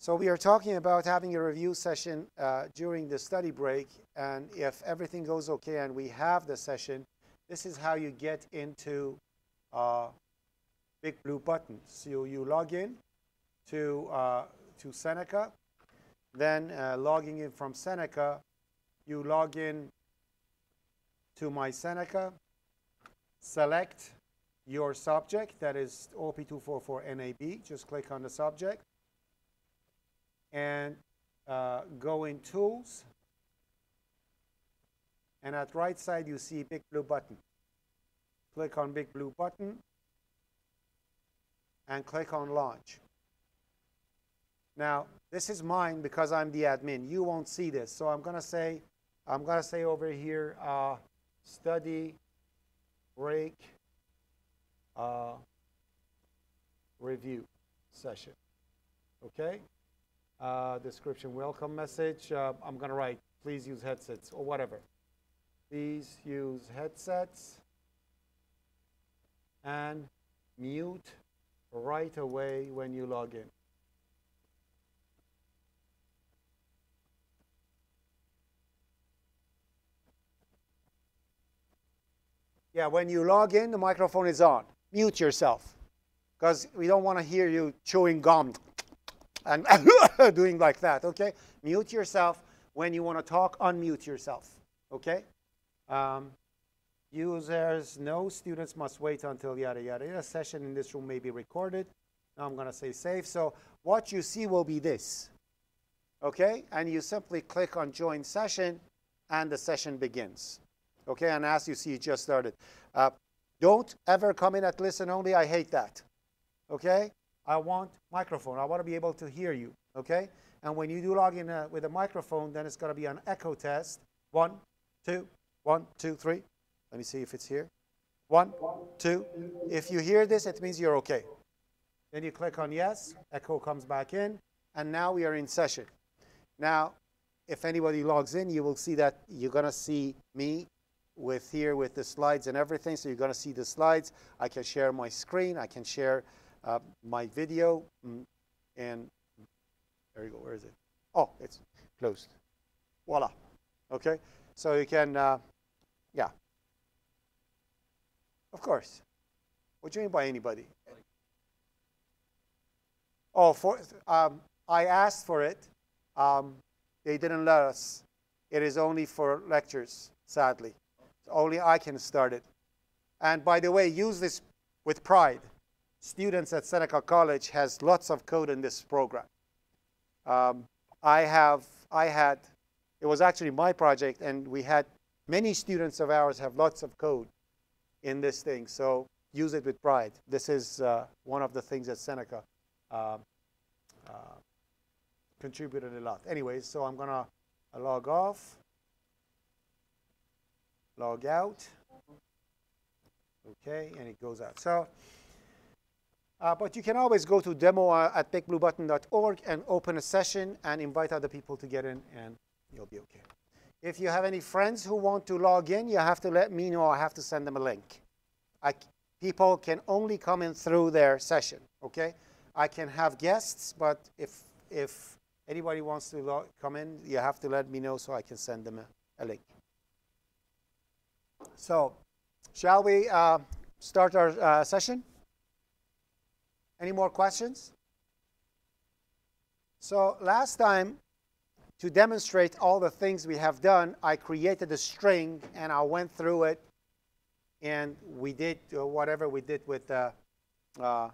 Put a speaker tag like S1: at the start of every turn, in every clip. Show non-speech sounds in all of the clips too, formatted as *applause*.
S1: So we are talking about having a review session uh, during the study break, and if everything goes okay and we have the session, this is how you get into uh, Big Blue Button. So you log in to, uh, to Seneca, then uh, logging in from Seneca, you log in to My Seneca, select your subject, that is OP244NAB, just click on the subject, and uh, go in Tools, and at right side you see big blue button. Click on big blue button, and click on Launch. Now, this is mine because I'm the admin. You won't see this, so I'm going to say, I'm going to say over here, uh, study break uh, review session. Okay? Uh, description welcome message. Uh, I'm going to write, please use headsets or whatever. Please use headsets and mute right away when you log in. Yeah, when you log in, the microphone is on. Mute yourself because we don't want to hear you chewing gum and *laughs* doing like that, okay? Mute yourself. When you want to talk, unmute yourself, okay? Um, users, no students must wait until yada, yada, yada. Session in this room may be recorded. Now I'm going to say save. So what you see will be this, okay? And you simply click on join session, and the session begins, okay? And as you see, it just started. Uh, don't ever come in at listen only. I hate that, okay? I want microphone. I want to be able to hear you, okay? And when you do log in uh, with a microphone, then it's going to be an echo test. One, two, one, two, three. Let me see if it's here. One, two. If you hear this, it means you're okay. Then you click on yes, echo comes back in, and now we are in session. Now, if anybody logs in, you will see that you're going to see me with here with the slides and everything. So you're going to see the slides. I can share my screen. I can share uh, my video, mm, and there you go. Where is it? Oh, it's closed. Voila. Okay. So you can, uh, yeah. Of course. What do you mean by anybody? Oh, for um, I asked for it. Um, they didn't let us. It is only for lectures, sadly. Only I can start it. And by the way, use this with pride students at Seneca College has lots of code in this program. Um, I have, I had, it was actually my project, and we had many students of ours have lots of code in this thing. So use it with pride. This is uh, one of the things that Seneca uh, uh, contributed a lot. Anyways, so I'm gonna log off, log out. Okay, and it goes out. So. Uh, but you can always go to demo uh, at bigbluebutton.org and open a session and invite other people to get in, and you'll be okay. If you have any friends who want to log in, you have to let me know. I have to send them a link. I, people can only come in through their session, okay? I can have guests, but if, if anybody wants to come in, you have to let me know so I can send them a, a link. So, shall we uh, start our uh, session? Any more questions? So last time, to demonstrate all the things we have done, I created a string and I went through it and we did uh, whatever we did with the, uh,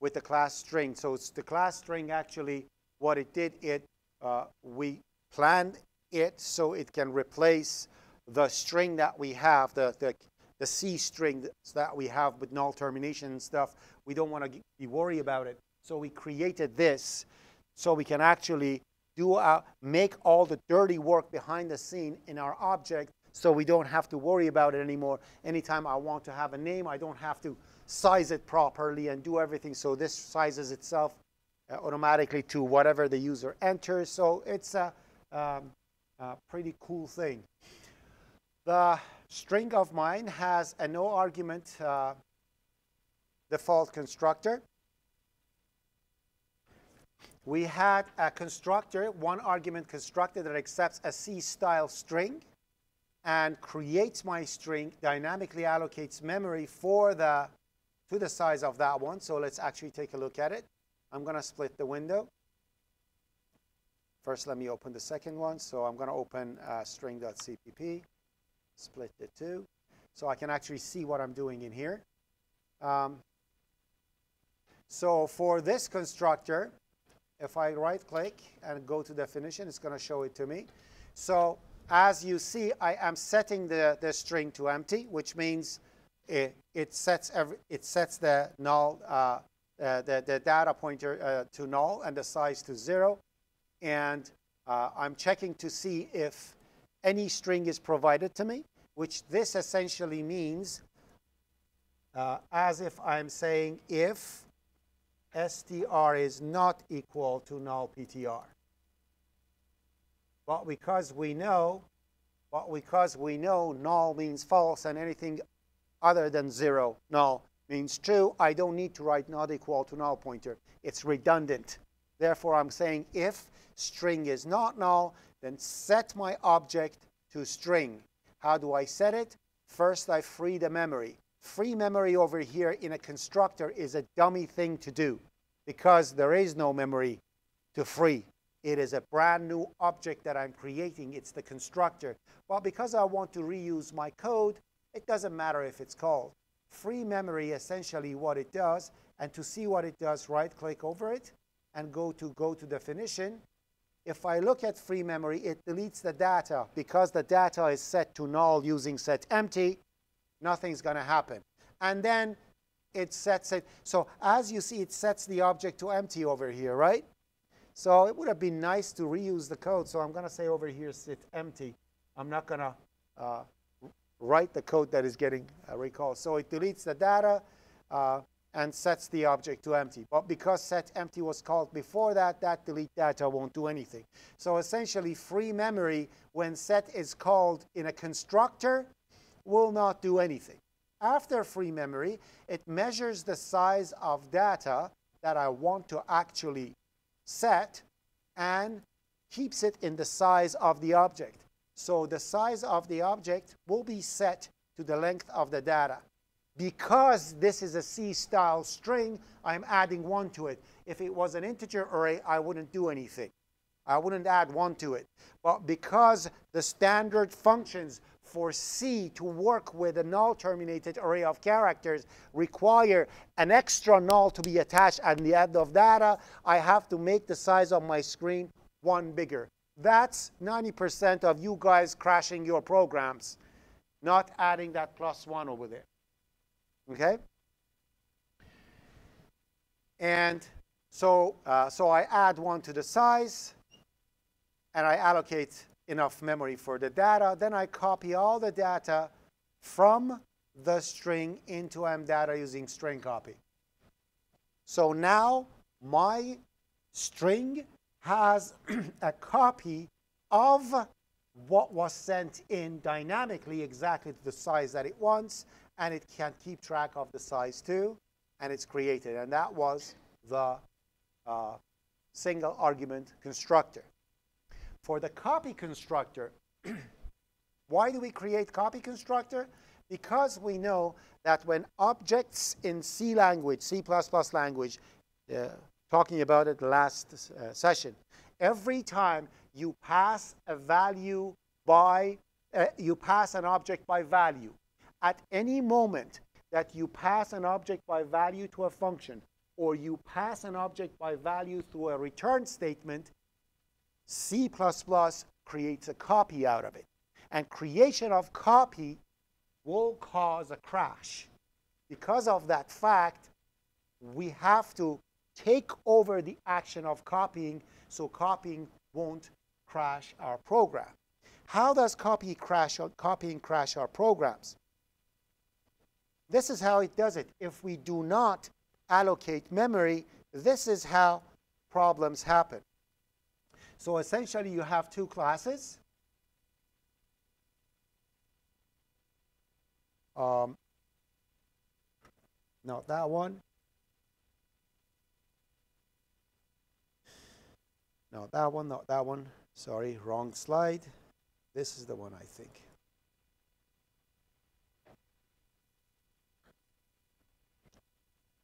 S1: with the class string. So it's the class string actually, what it did, it uh, we planned it so it can replace the string that we have, the, the, the C string that we have with null termination and stuff. We don't want to be worried about it. So we created this so we can actually do our, make all the dirty work behind the scene in our object so we don't have to worry about it anymore. Anytime I want to have a name, I don't have to size it properly and do everything. So this sizes itself uh, automatically to whatever the user enters. So it's a, um, a pretty cool thing. The string of mine has a no argument uh, default constructor. we had a constructor, one argument constructor that accepts a C-style string and creates my string, dynamically allocates memory for the, to the size of that one. So let's actually take a look at it. I'm going to split the window. First, let me open the second one. So I'm going to open uh, string.cpp, split the two, so I can actually see what I'm doing in here. Um, so for this constructor, if I right click and go to definition, it's going to show it to me. So as you see, I am setting the, the string to empty, which means it, it sets every, it sets the null uh, uh, the, the data pointer uh, to null and the size to zero. And uh, I'm checking to see if any string is provided to me, which this essentially means uh, as if I'm saying if str is not equal to null ptr. But because we know, but because we know null means false and anything other than zero, null, means true, I don't need to write not equal to null pointer. It's redundant. Therefore, I'm saying if string is not null, then set my object to string. How do I set it? First, I free the memory. Free memory over here in a constructor is a dummy thing to do because there is no memory to free. It is a brand new object that I'm creating. It's the constructor. Well, because I want to reuse my code, it doesn't matter if it's called. Free memory essentially what it does, and to see what it does, right-click over it and go to go to definition. If I look at free memory, it deletes the data. Because the data is set to null using set empty, nothing's going to happen. And then it sets it. So as you see, it sets the object to empty over here, right? So it would have been nice to reuse the code. So I'm going to say over here, set empty. I'm not going to uh, write the code that is getting uh, recalled. So it deletes the data uh, and sets the object to empty. But because set empty was called before that, that delete data won't do anything. So essentially, free memory, when set is called in a constructor, will not do anything. After free memory, it measures the size of data that I want to actually set and keeps it in the size of the object. So the size of the object will be set to the length of the data. Because this is a C-style string, I'm adding 1 to it. If it was an integer array, I wouldn't do anything. I wouldn't add 1 to it. But because the standard functions for C to work with a null-terminated array of characters require an extra null to be attached at the end of data, I have to make the size of my screen 1 bigger. That's 90% of you guys crashing your programs, not adding that plus one over there. Okay? And so, uh, so I add one to the size, and I allocate enough memory for the data. Then I copy all the data from the string into mdata using string copy. So now my string has *clears throat* a copy of what was sent in dynamically exactly to the size that it wants, and it can keep track of the size too, and it's created. And that was the uh, single argument constructor. For the copy constructor, *clears throat* why do we create copy constructor? Because we know that when objects in C language, C++ language, uh, talking about it last uh, session. Every time you pass a value by, uh, you pass an object by value. At any moment that you pass an object by value to a function, or you pass an object by value through a return statement, C++ creates a copy out of it. And creation of copy will cause a crash. Because of that fact, we have to take over the action of copying so copying won't crash our program. How does copy crash, copying crash our programs? This is how it does it. If we do not allocate memory, this is how problems happen. So essentially, you have two classes. Um, not that one. Not that one, not that one. Sorry, wrong slide. This is the one, I think.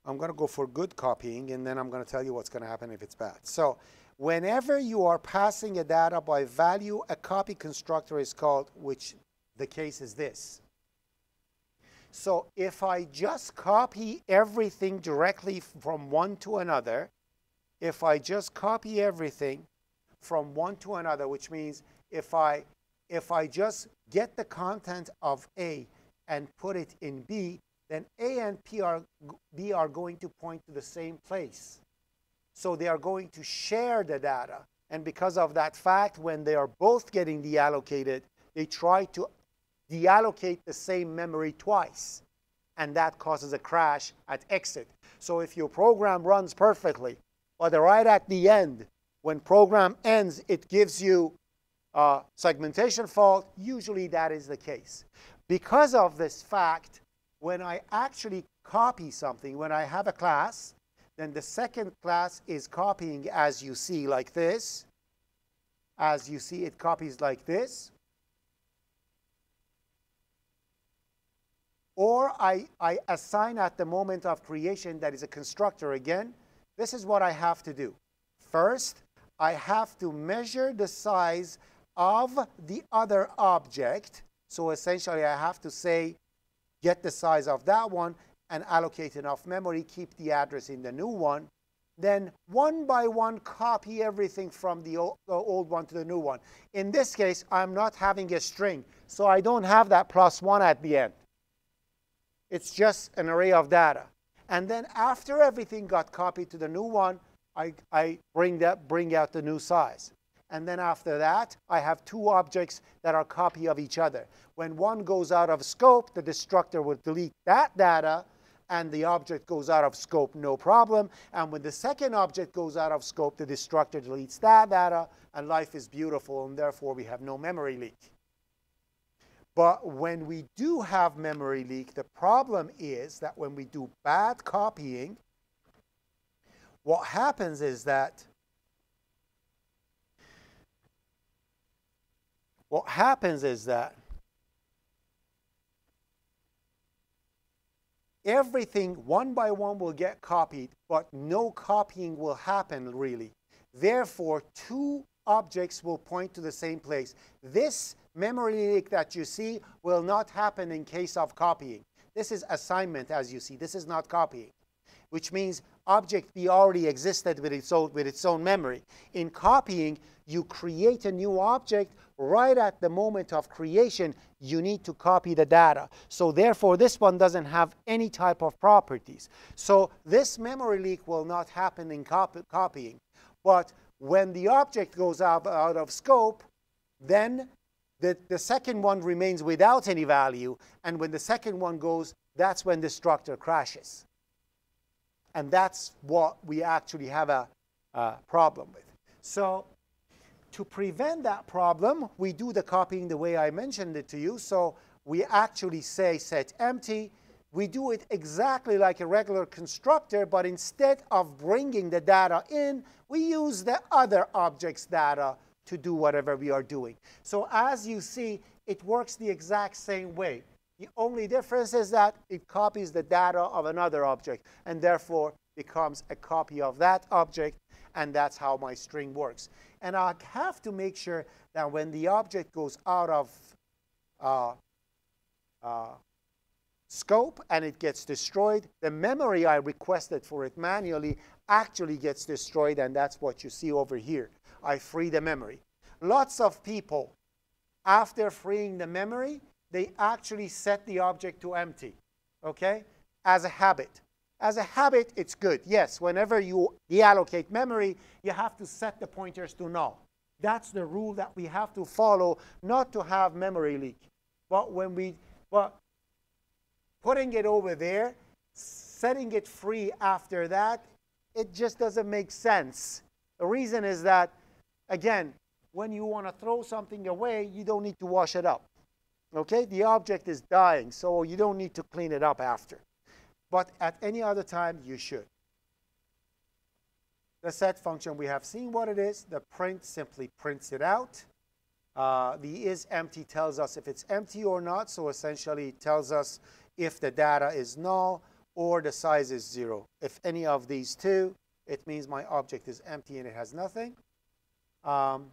S1: I'm going to go for good copying, and then I'm going to tell you what's going to happen if it's bad. So whenever you are passing a data by value, a copy constructor is called, which the case is this. So if I just copy everything directly from one to another, if I just copy everything from one to another, which means if I, if I just get the content of A and put it in B, then A and P are, B are going to point to the same place. So they are going to share the data. And because of that fact, when they are both getting deallocated, they try to deallocate the same memory twice. And that causes a crash at exit. So if your program runs perfectly, but right at the end, when program ends, it gives you a segmentation fault, usually that is the case. Because of this fact, when I actually copy something, when I have a class, then the second class is copying as you see like this. As you see, it copies like this. Or I, I assign at the moment of creation that is a constructor again. This is what I have to do. First, I have to measure the size of the other object. So essentially, I have to say, get the size of that one and allocate enough memory, keep the address in the new one. Then one by one, copy everything from the old, one to the new one. In this case, I'm not having a string, so I don't have that plus one at the end. It's just an array of data. And then after everything got copied to the new one, I, I bring, that, bring out the new size. And then after that, I have two objects that are copy of each other. When one goes out of scope, the destructor will delete that data, and the object goes out of scope, no problem. And when the second object goes out of scope, the destructor deletes that data, and life is beautiful, and therefore we have no memory leak. But when we do have memory leak, the problem is that when we do bad copying, what happens is that what happens is that everything one by one will get copied, but no copying will happen really. Therefore, two objects will point to the same place. This memory leak that you see will not happen in case of copying. This is assignment, as you see. This is not copying, which means object B already existed with its own, with its own memory. In copying, you create a new object right at the moment of creation, you need to copy the data. So therefore, this one doesn't have any type of properties. So this memory leak will not happen in copy copying. But when the object goes out, out of scope, then the, the second one remains without any value, and when the second one goes, that's when the structure crashes. And that's what we actually have a, a problem with. So to prevent that problem, we do the copying the way I mentioned it to you. So we actually say set empty. We do it exactly like a regular constructor, but instead of bringing the data in, we use the other object's data to do whatever we are doing. So as you see, it works the exact same way. The only difference is that it copies the data of another object and therefore becomes a copy of that object and that's how my string works. And I have to make sure that when the object goes out of uh, uh, scope and it gets destroyed, the memory I requested for it manually actually gets destroyed and that's what you see over here. I free the memory. Lots of people, after freeing the memory, they actually set the object to empty, okay, as a habit. As a habit, it's good. Yes, whenever you deallocate memory, you have to set the pointers to null. That's the rule that we have to follow, not to have memory leak. But when we, well, putting it over there, setting it free after that, it just doesn't make sense. The reason is that Again, when you want to throw something away, you don't need to wash it up. Okay? The object is dying, so you don't need to clean it up after. But at any other time, you should. the set function, we have seen what it is. The print simply prints it out. Uh, the is empty tells us if it's empty or not. So essentially it tells us if the data is null or the size is zero. If any of these two, it means my object is empty and it has nothing. Um,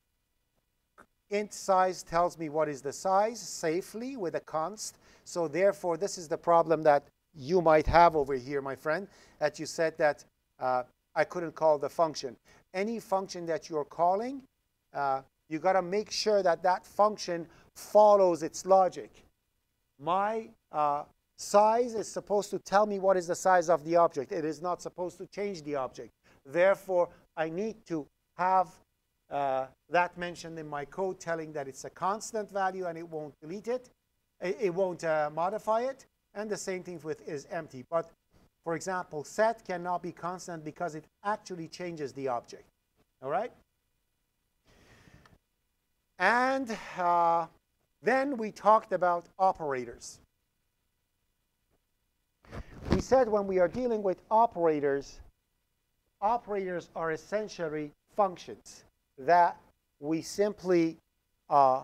S1: int size tells me what is the size safely with a const. So therefore, this is the problem that you might have over here, my friend, that you said that uh, I couldn't call the function. Any function that you're calling, uh, you got to make sure that that function follows its logic. My uh, size is supposed to tell me what is the size of the object. It is not supposed to change the object. Therefore, I need to have uh, that mentioned in my code telling that it's a constant value and it won't delete it. It, it won't uh, modify it. And the same thing with is empty. But for example, set cannot be constant because it actually changes the object. All right? And uh, then we talked about operators. We said when we are dealing with operators, operators are essentially functions that we simply uh,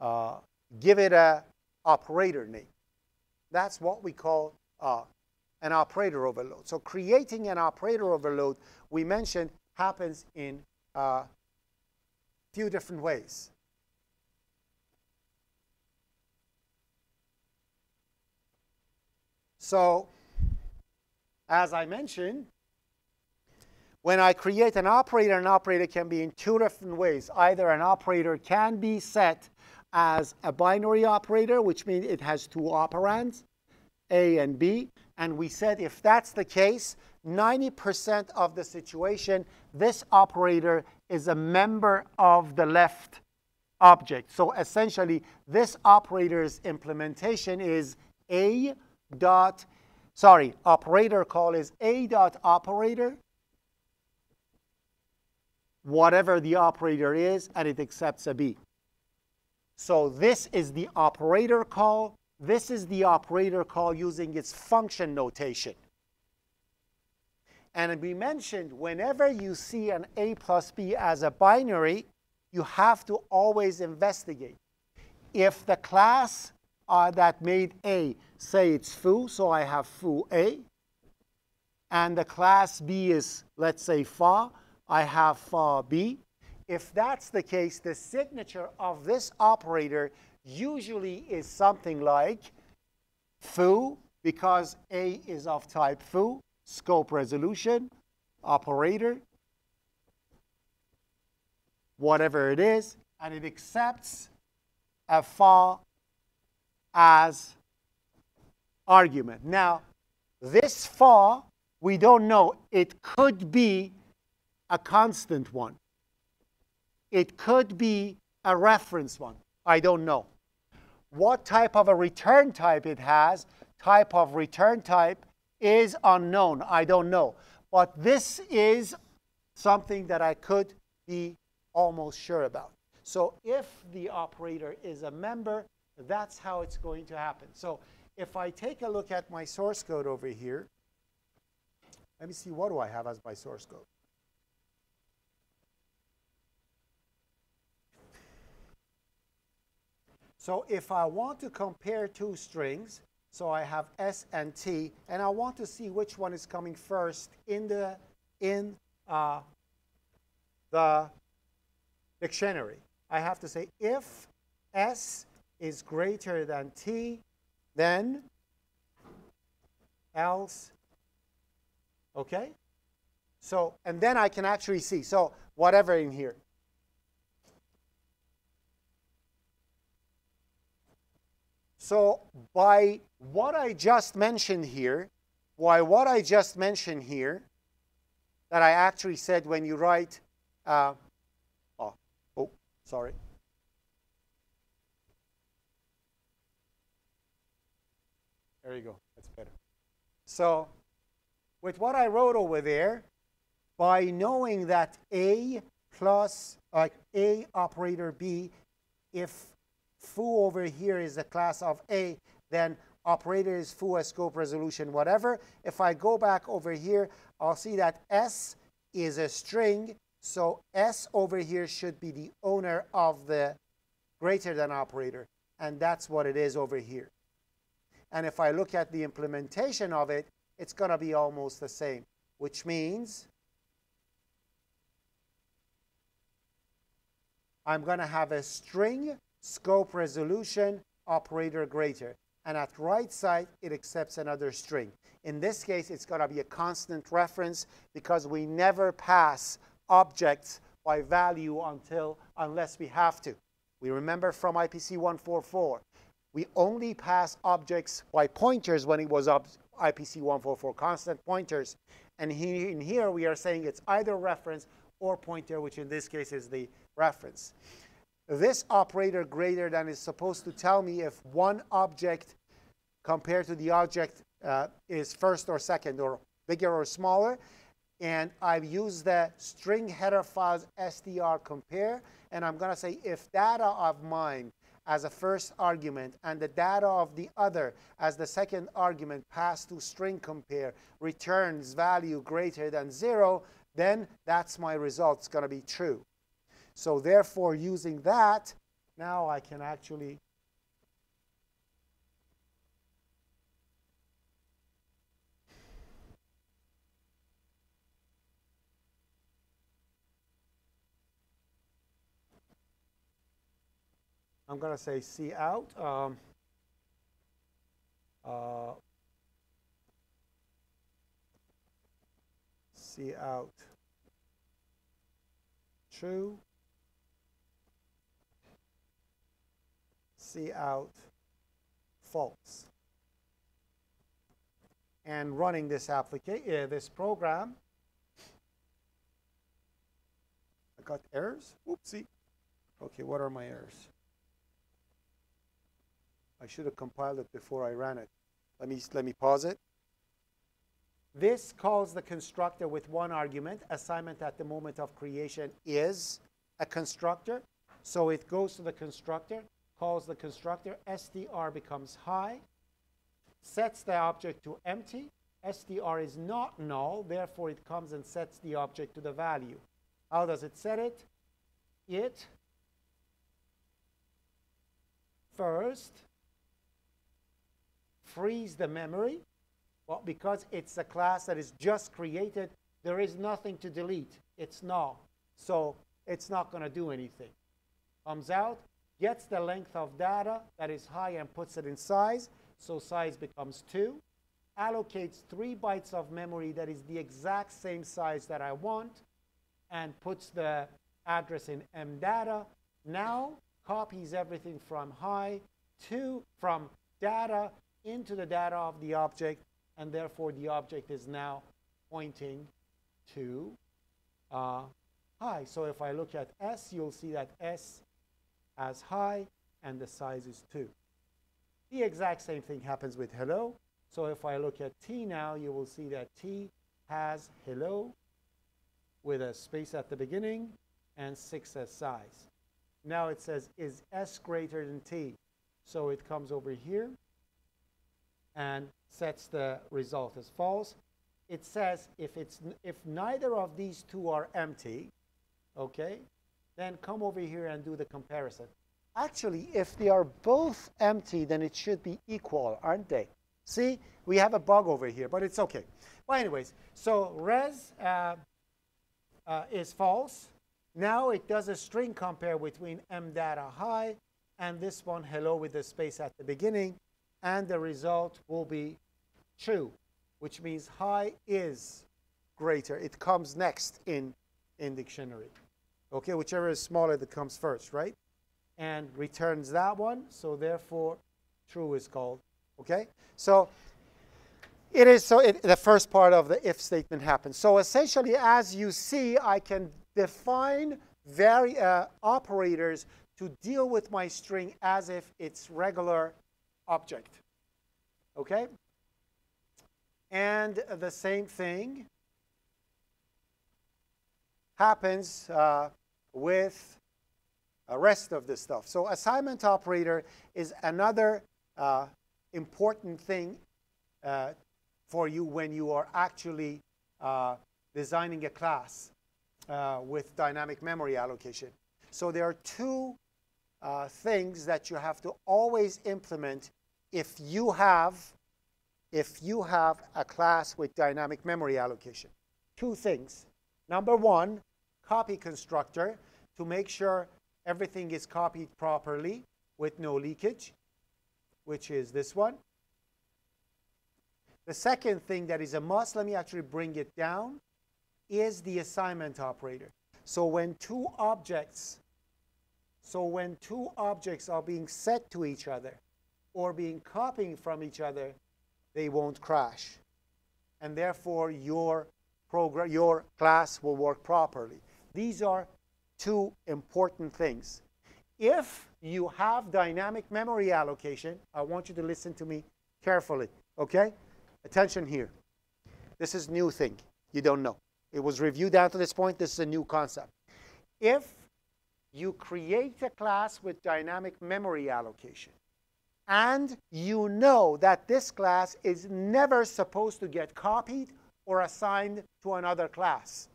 S1: uh, give it a operator name. That's what we call uh, an operator overload. So creating an operator overload, we mentioned, happens in a uh, few different ways. So, as I mentioned, when I create an operator, an operator can be in two different ways. Either an operator can be set as a binary operator, which means it has two operands, A and B. And we said if that's the case, 90% of the situation, this operator is a member of the left object. So essentially, this operator's implementation is A dot, sorry, operator call is A dot operator, whatever the operator is, and it accepts a B. So this is the operator call. This is the operator call using its function notation. And we mentioned whenever you see an A plus B as a binary, you have to always investigate. If the class uh, that made A, say it's foo, so I have foo A, and the class B is, let's say, fa, I have fa B, if that's the case, the signature of this operator usually is something like foo, because A is of type foo, scope resolution, operator, whatever it is, and it accepts a fa as argument. Now, this fa, we don't know. It could be a constant one. It could be a reference one. I don't know. What type of a return type it has, type of return type, is unknown. I don't know. But this is something that I could be almost sure about. So if the operator is a member, that's how it's going to happen. So if I take a look at my source code over here, let me see, what do I have as my source code? So if I want to compare two strings, so I have S and T, and I want to see which one is coming first in the in uh, the dictionary. I have to say if S is greater than T, then else, okay? So, and then I can actually see, so whatever in here. So by what I just mentioned here, why what I just mentioned here, that I actually said when you write, uh, oh, oh, sorry. There you go, that's better. So with what I wrote over there, by knowing that A plus, like A operator B, if foo over here is a class of A, then operator is foo scope resolution, whatever. If I go back over here, I'll see that S is a string, so S over here should be the owner of the greater than operator. And that's what it is over here. And if I look at the implementation of it, it's going to be almost the same, which means I'm going to have a string scope resolution operator greater. And at right side, it accepts another string. In this case, it's going to be a constant reference because we never pass objects by value until unless we have to. We remember from IPC 144, we only pass objects by pointers when it was IPC 144, constant pointers. And he, in here, we are saying it's either reference or pointer, which in this case is the reference. This operator greater than is supposed to tell me if one object compared to the object uh, is first or second or bigger or smaller. And I've used the string header files str compare. And I'm going to say if data of mine as a first argument and the data of the other as the second argument passed to string compare returns value greater than zero, then that's my result. Going to be true. So therefore, using that, now I can actually I'm going to say C out. Um, uh, C out true. C out false. And running this application, uh, this program, I got errors. Oopsie. Okay, what are my errors? I should have compiled it before I ran it. Let me, let me pause it. This calls the constructor with one argument. Assignment at the moment of creation is a constructor. So it goes to the constructor, calls the constructor. STR becomes high, sets the object to empty. STR is not null, therefore it comes and sets the object to the value. How does it set it? It first frees the memory. Well, because it's a class that is just created, there is nothing to delete. It's null. So it's not going to do anything. Comes out, gets the length of data that is high and puts it in size. So size becomes 2. Allocates 3 bytes of memory that is the exact same size that I want and puts the address in mdata. Now copies everything from high to from data into the data of the object, and therefore the object is now pointing to uh, high. So if I look at S, you'll see that S has high, and the size is 2. The exact same thing happens with hello. So if I look at T now, you will see that T has hello with a space at the beginning and 6 as size. Now it says, is S greater than T? So it comes over here and sets the result as false. It says if, it's, if neither of these two are empty, okay, then come over here and do the comparison. Actually, if they are both empty, then it should be equal, aren't they? See, we have a bug over here, but it's okay. Well, anyways, so res uh, uh, is false. Now it does a string compare between m data high and this one hello with the space at the beginning and the result will be true, which means high is greater. It comes next in, in dictionary. Okay, whichever is smaller that comes first, right? And returns that one, so therefore true is called. Okay, so it is so it, the first part of the if statement happens. So essentially, as you see, I can define vari uh, operators to deal with my string as if it's regular object. Okay? And the same thing happens uh, with the rest of the stuff. So assignment operator is another uh, important thing uh, for you when you are actually uh, designing a class uh, with dynamic memory allocation. So there are two uh, things that you have to always implement if you have if you have a class with dynamic memory allocation. Two things. Number one, copy constructor to make sure everything is copied properly with no leakage, which is this one. The second thing that is a must, let me actually bring it down, is the assignment operator. So when two objects, so when two objects are being set to each other or being copying from each other, they won't crash. And therefore your program, your class will work properly. These are two important things. If you have dynamic memory allocation, I want you to listen to me carefully, okay? Attention here. This is new thing. You don't know. It was reviewed down to this point. This is a new concept. If you create a class with dynamic memory allocation, and you know that this class is never supposed to get copied or assigned to another class,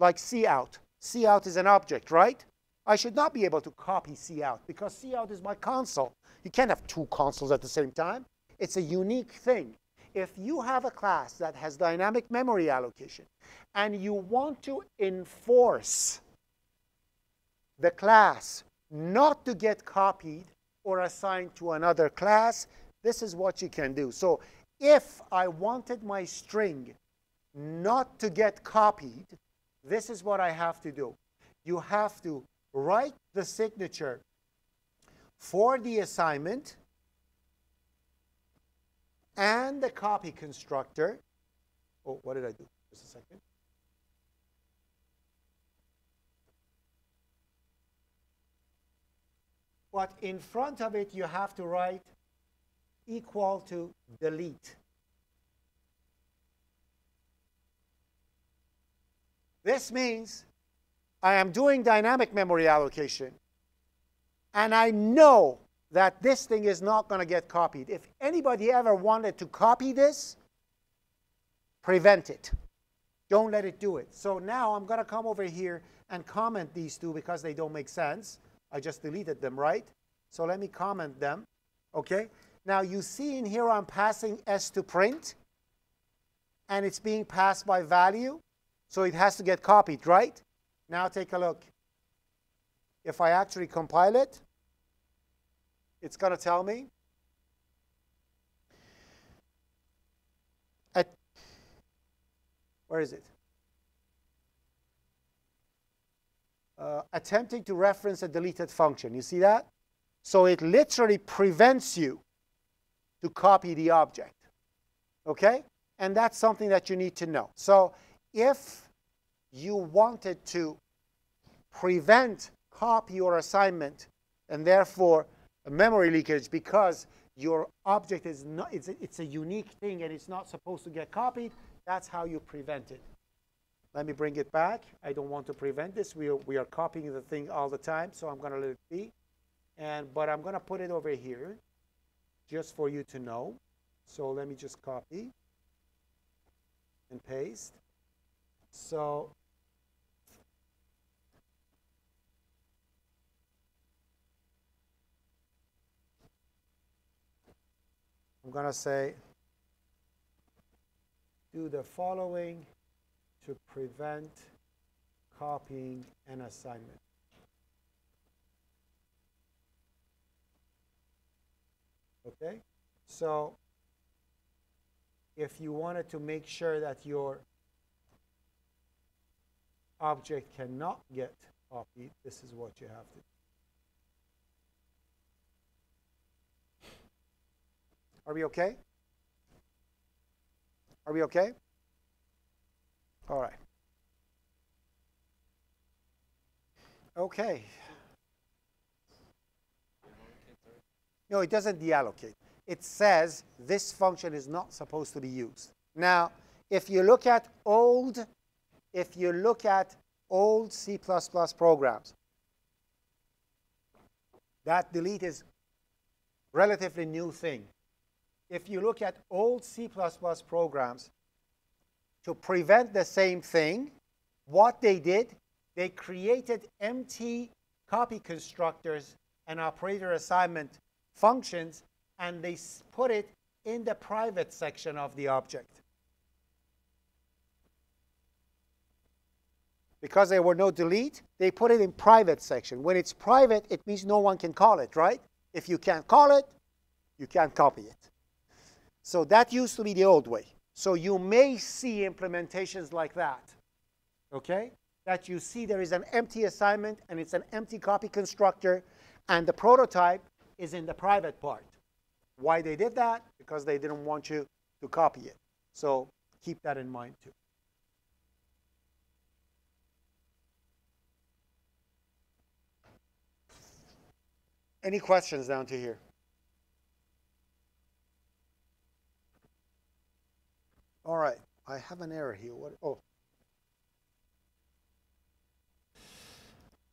S1: like cout. cout is an object, right? I should not be able to copy cout because cout is my console. You can't have two consoles at the same time. It's a unique thing if you have a class that has dynamic memory allocation and you want to enforce the class not to get copied or assigned to another class, this is what you can do. So if I wanted my string not to get copied, this is what I have to do. You have to write the signature for the assignment and the copy constructor. Oh, what did I do? Just a second. But in front of it, you have to write equal to delete. This means I am doing dynamic memory allocation, and I know that this thing is not going to get copied. If anybody ever wanted to copy this, prevent it. Don't let it do it. So now I'm going to come over here and comment these two because they don't make sense. I just deleted them, right? So let me comment them. Okay? Now you see in here I'm passing s to print, and it's being passed by value, so it has to get copied, right? Now take a look. If I actually compile it, it's going to tell me at where is it? Uh, attempting to reference a deleted function. You see that? So it literally prevents you to copy the object. Okay? And that's something that you need to know. So if you wanted to prevent copy or assignment and therefore a memory leakage because your object is not, it's a, it's a unique thing and it's not supposed to get copied, that's how you prevent it. Let me bring it back. I don't want to prevent this. We are, we are copying the thing all the time, so I'm going to let it be. And, but I'm going to put it over here just for you to know. So let me just copy and paste. So I'm going to say do the following to prevent copying an assignment. Okay? So if you wanted to make sure that your object cannot get copied, this is what you have to do. Are we okay? Are we okay? All right. Okay. No, it doesn't deallocate. It says this function is not supposed to be used. Now, if you look at old, if you look at old C++ programs, that delete is relatively new thing if you look at old C++ programs, to prevent the same thing, what they did, they created empty copy constructors and operator assignment functions, and they put it in the private section of the object. Because there were no delete, they put it in private section. When it's private, it means no one can call it, right? If you can't call it, you can't copy it. So that used to be the old way. So you may see implementations like that, okay? That you see there is an empty assignment and it's an empty copy constructor and the prototype is in the private part. Why they did that? Because they didn't want you to copy it. So keep that in mind too. Any questions down to here? All right, I have an error here. What? Oh.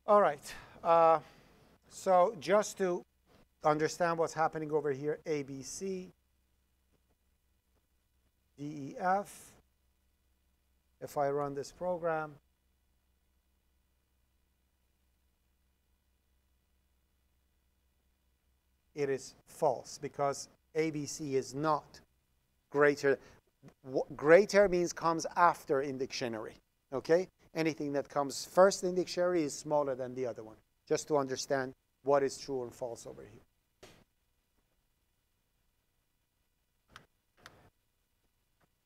S1: All right. Uh, so just to understand what's happening over here, A, B, C, D, E, F. If I run this program, it is false because ABC is not greater. Greater means comes after in dictionary. Okay? Anything that comes first in dictionary is smaller than the other one. Just to understand what is true and false over here.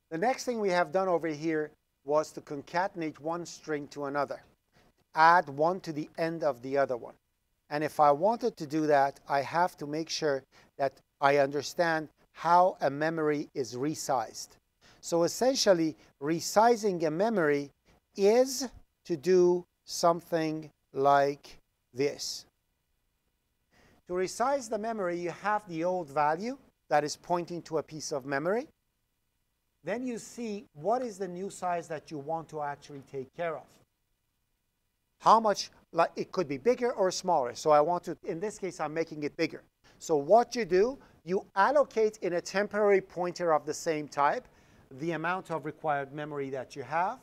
S1: The next thing we have done over here was to concatenate one string to another. Add one to the end of the other one. And if I wanted to do that, I have to make sure that I understand how a memory is resized. So essentially, resizing a memory is to do something like this. To resize the memory, you have the old value that is pointing to a piece of memory. Then you see what is the new size that you want to actually take care of. How much, like it could be bigger or smaller. So I want to, in this case, I'm making it bigger. So what you do, you allocate in a temporary pointer of the same type the amount of required memory that you have.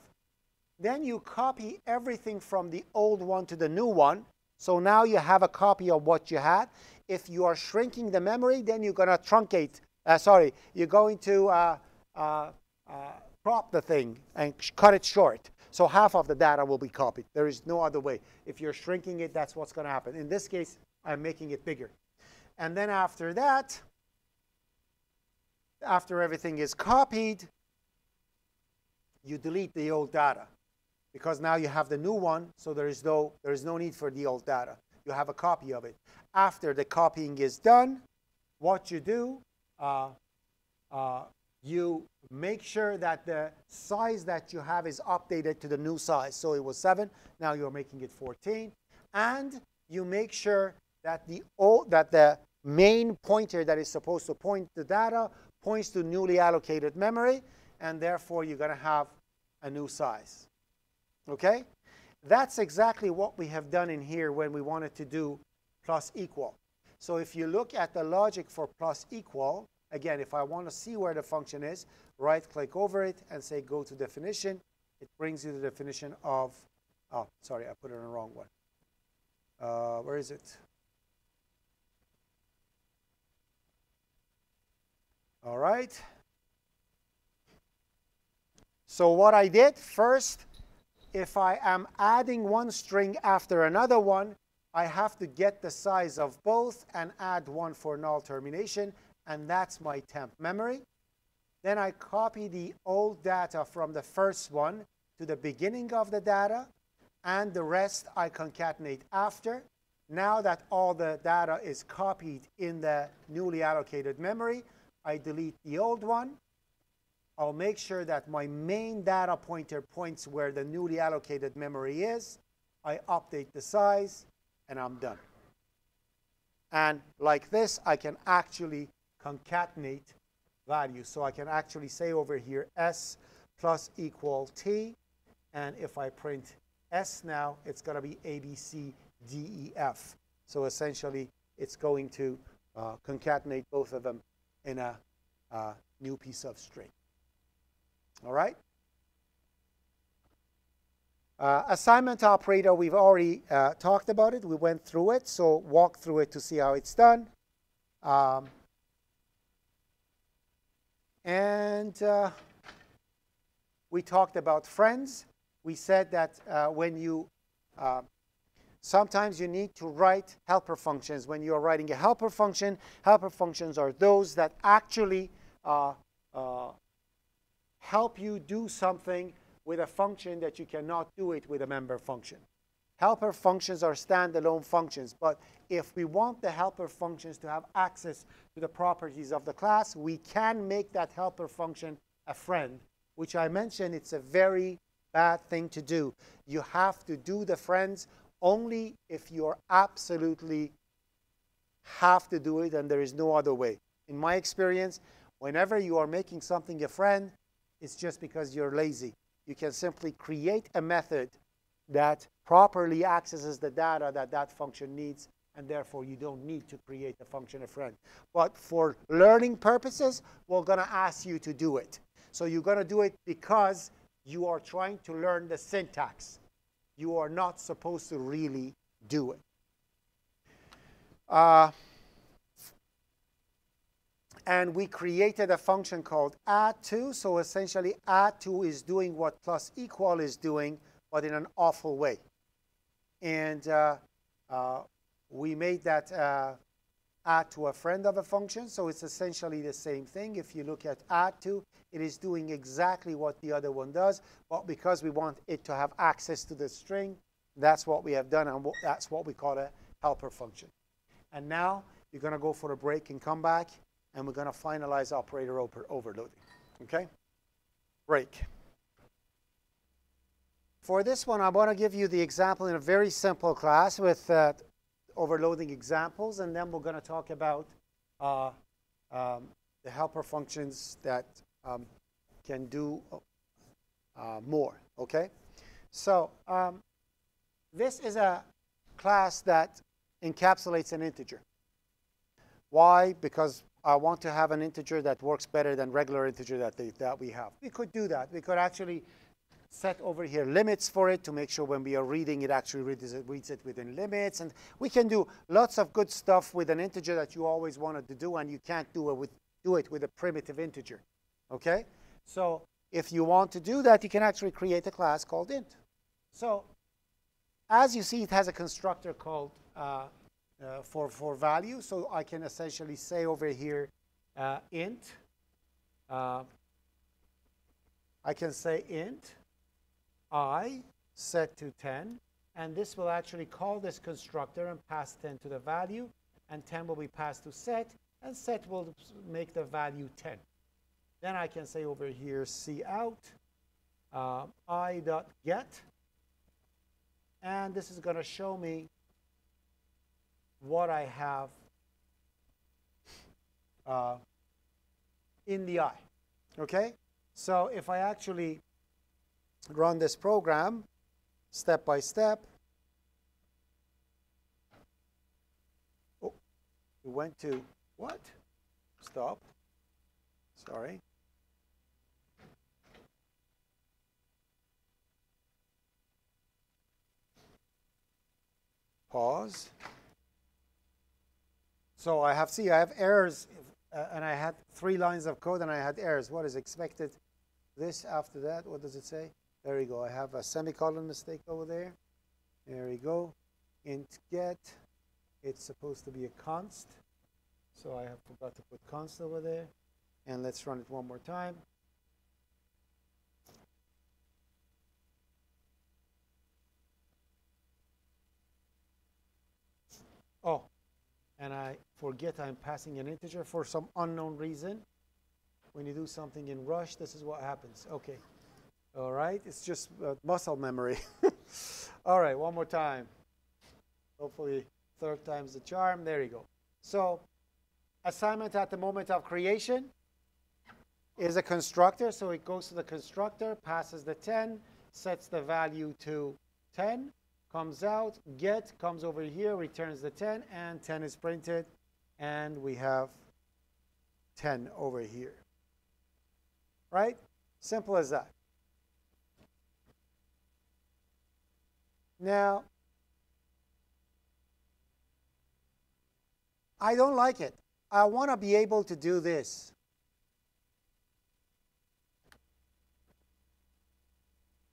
S1: Then you copy everything from the old one to the new one. So now you have a copy of what you had. If you are shrinking the memory, then you're going to truncate. Uh, sorry, you're going to uh, uh, uh, crop the thing and cut it short. So half of the data will be copied. There is no other way. If you're shrinking it, that's what's going to happen. In this case, I'm making it bigger. And then after that, after everything is copied, you delete the old data because now you have the new one, so there is no, there is no need for the old data. You have a copy of it. After the copying is done, what you do, uh, uh, you make sure that the size that you have is updated to the new size. So it was 7, now you're making it 14. And you make sure that the, that the main pointer that is supposed to point the data points to newly allocated memory, and therefore you're going to have a new size. Okay? That's exactly what we have done in here when we wanted to do plus equal. So if you look at the logic for plus equal, Again, if I want to see where the function is, right-click over it and say go to definition. It brings you the definition of, oh, sorry, I put it in the wrong one. Uh, where is it? All right. So what I did first, if I am adding one string after another one, I have to get the size of both and add one for null termination and that's my temp memory. Then I copy the old data from the first one to the beginning of the data, and the rest I concatenate after. Now that all the data is copied in the newly allocated memory, I delete the old one. I'll make sure that my main data pointer points where the newly allocated memory is. I update the size, and I'm done. And like this, I can actually concatenate values. So I can actually say over here S plus equal T. And if I print S now, it's going to be A, B, C, D, E, F. So essentially, it's going to uh, concatenate both of them in a uh, new piece of string. All right? Uh, assignment operator, we've already uh, talked about it. We went through it, so walk through it to see how it's done. Um, and uh, we talked about friends. We said that uh, when you, uh, sometimes you need to write helper functions. When you're writing a helper function, helper functions are those that actually uh, help you do something with a function that you cannot do it with a member function. Helper functions are standalone functions, but if we want the helper functions to have access to the properties of the class, we can make that helper function a friend, which I mentioned it's a very bad thing to do. You have to do the friends only if you're absolutely have to do it and there is no other way. In my experience, whenever you are making something a friend, it's just because you're lazy you can simply create a method that properly accesses the data that that function needs, and therefore you don't need to create a function of friend. But for learning purposes, we're going to ask you to do it. So you're going to do it because you are trying to learn the syntax. You are not supposed to really do it. Uh, and we created a function called add2. So essentially, add2 is doing what plus equal is doing, but in an awful way. And uh, uh, we made that uh, add to a friend of a function. So it's essentially the same thing. If you look at add to, it is doing exactly what the other one does. But because we want it to have access to the string, that's what we have done. And that's what we call a helper function. And now you're going to go for a break and come back and we're going to finalize operator over overloading. Okay? Break. For this one, I want to give you the example in a very simple class with uh, overloading examples, and then we're going to talk about uh, um, the helper functions that um, can do uh, more. Okay? So um, this is a class that encapsulates an integer. Why? Because I want to have an integer that works better than regular integer that, they, that we have. We could do that. We could actually set over here limits for it to make sure when we are reading it actually reads it, reads it within limits. And we can do lots of good stuff with an integer that you always wanted to do and you can't do it with, do it with a primitive integer. Okay? So if you want to do that, you can actually create a class called int. So as you see, it has a constructor called uh, uh, for, for value. So I can essentially say over here uh, int. Uh, I can say int i set to 10. And this will actually call this constructor and pass 10 to the value. And 10 will be passed to set. And set will make the value 10. Then I can say over here cout uh, i dot get. And this is going to show me what I have uh, in the eye. Okay? So if I actually run this program step by step, oh, we went to what? Stop. Sorry. Pause. So I have, see, I have errors, uh, and I had three lines of code, and I had errors. What is expected? This after that, what does it say? There we go. I have a semicolon mistake over there. There we go. Int get, it's supposed to be a const. So I have forgot to put const over there. And let's run it one more time. Oh, and I forget I'm passing an integer for some unknown reason. When you do something in Rush, this is what happens. Okay. All right. It's just uh, muscle memory. *laughs* All right. One more time. Hopefully, third time's the charm. There you go. So, assignment at the moment of creation is a constructor. So it goes to the constructor, passes the 10, sets the value to 10, comes out, get comes over here, returns the 10, and 10 is printed, and we have 10 over here. Right? Simple as that. Now, I don't like it. I want to be able to do this.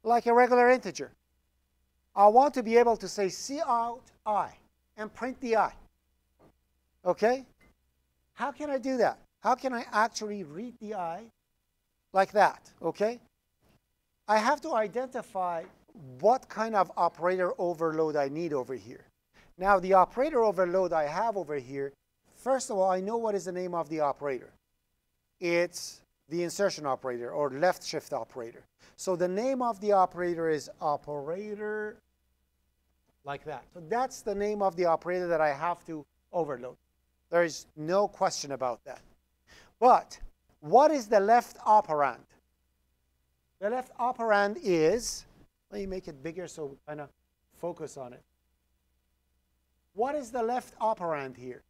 S1: Like a regular integer. I want to be able to say C out I and print the I. Okay? How can I do that? How can I actually read the I like that? Okay? I have to identify what kind of operator overload I need over here. Now, the operator overload I have over here, first of all, I know what is the name of the operator. It's the insertion operator or left shift operator. So the name of the operator is operator like that. So that's the name of the operator that I have to overload. There is no question about that. But what is the left operand? The left operand is, let me make it bigger so kind of focus on it. What is the left operand here?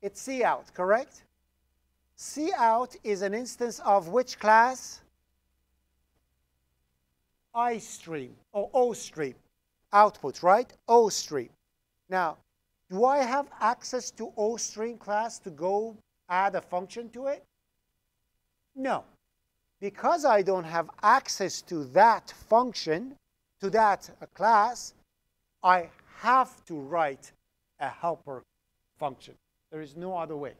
S1: It's C out, correct? C out is an instance of which class? I stream or O stream output, right? O stream. Now, do I have access to O stream class to go add a function to it? No. Because I don't have access to that function, to that uh, class, I have to write a helper function. There is no other way.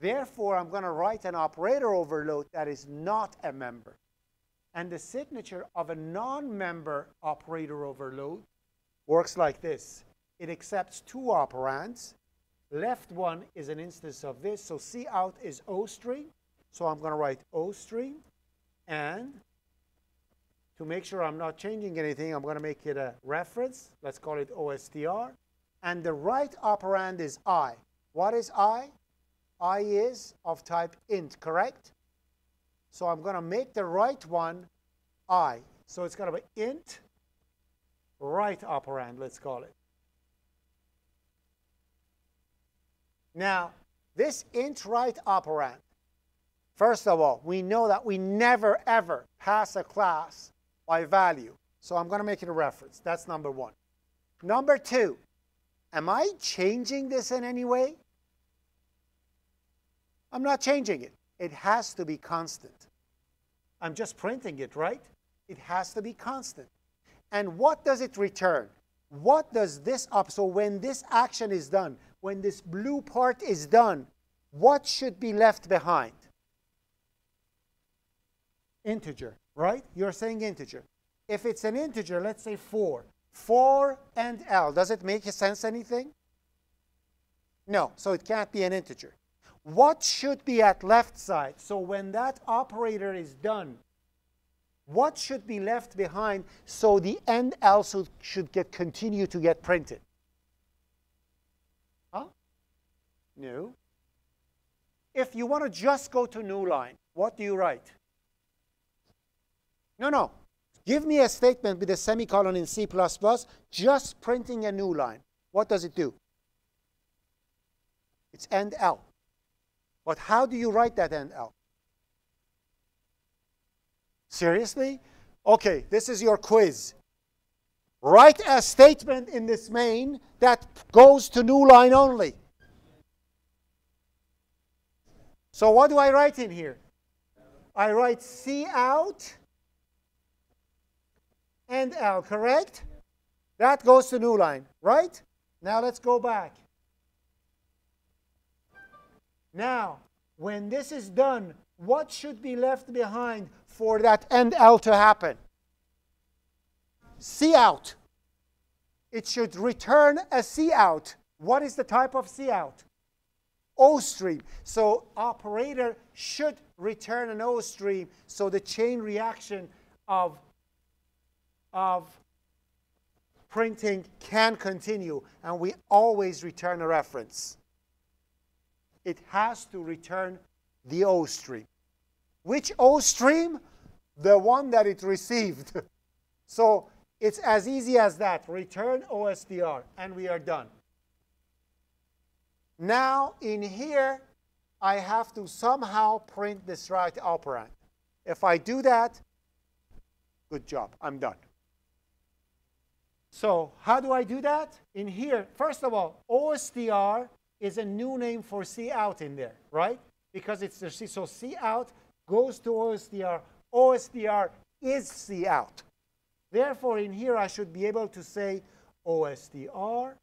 S1: Therefore, I'm going to write an operator overload that is not a member. And the signature of a non-member operator overload works like this. It accepts two operands. Left one is an instance of this. So C out is O stream. So I'm going to write O stream. And to make sure I'm not changing anything, I'm going to make it a reference. Let's call it OSTR. And the right operand is I. What is I? I is of type int, correct? So I'm going to make the right one I. So it's going to be int right operand, let's call it. Now, this int right operand, first of all, we know that we never, ever pass a class by value. So I'm going to make it a reference. That's number one. Number two, am I changing this in any way? I'm not changing it. It has to be constant. I'm just printing it, right? It has to be constant. And what does it return? What does this up? So when this action is done, when this blue part is done, what should be left behind? Integer, right? You're saying integer. If it's an integer, let's say 4. 4 and L, does it make sense anything? No, so it can't be an integer. What should be at left side? So when that operator is done, what should be left behind so the end also should get continue to get printed? Huh? No. If you want to just go to new line, what do you write? No, no. Give me a statement with a semicolon in C++, just printing a new line. What does it do? It's end L. But how do you write that end? Seriously? Okay, this is your quiz. Write a statement in this main that goes to new line only. So what do I write in here? I write C out and L, correct? That goes to new line, right? Now let's go back. Now, when this is done, what should be left behind for that end L to happen? C out. It should return a C out. What is the type of C out? O stream. So operator should return an O stream so the chain reaction of, of printing can continue and we always return a reference it has to return the O stream. Which O stream? The one that it received. *laughs* so it's as easy as that. Return OSTR, and we are done. Now, in here, I have to somehow print this right operand. If I do that, good job, I'm done. So how do I do that? In here, first of all, OSTR is a new name for C out in there, right? Because it's the C. So C out goes to OSTR. OSTR is C out. Therefore, in here, I should be able to say OSTR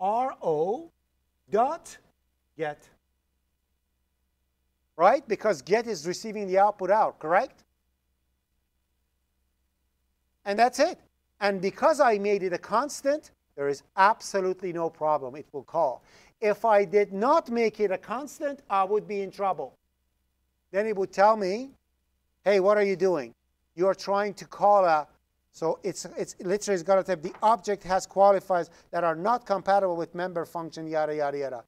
S1: RO dot get. Right? Because get is receiving the output out, correct? And that's it. And because I made it a constant, there is absolutely no problem. It will call. If I did not make it a constant, I would be in trouble. Then it would tell me, hey, what are you doing? You're trying to call a, so it's, it's literally it's got to type, the object has qualifiers that are not compatible with member function, yada, yada, yada.